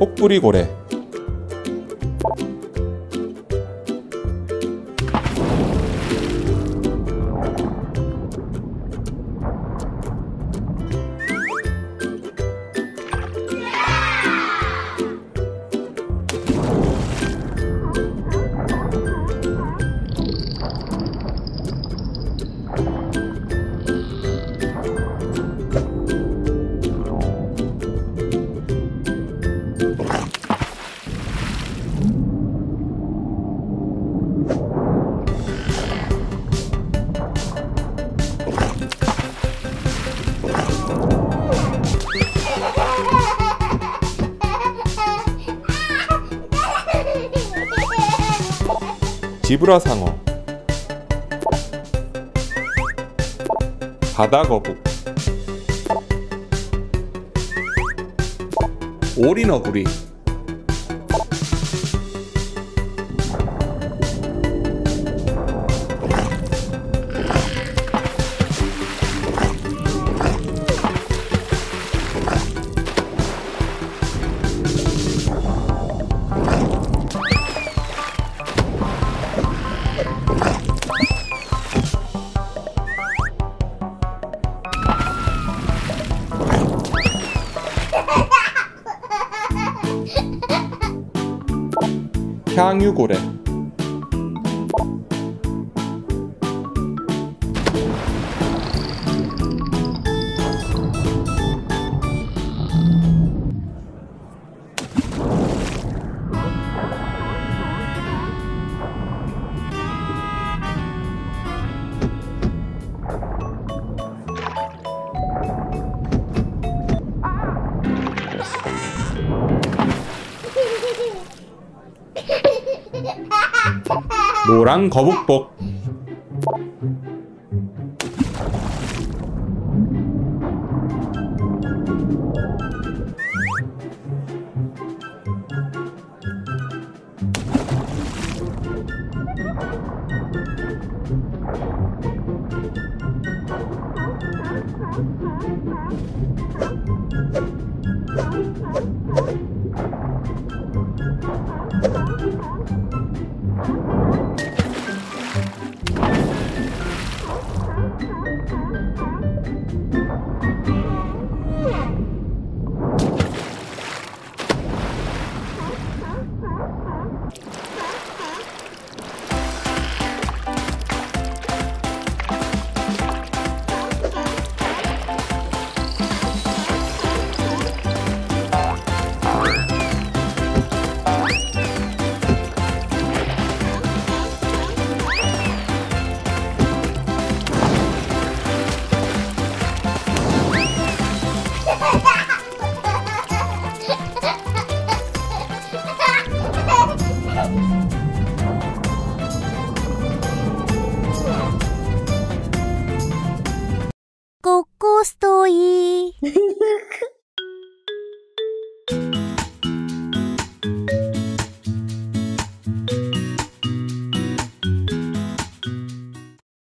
혹부리 고래. 지브라 상어 바다거북 오리너구리 향유고래 노란 거북복. ごっこストーリー。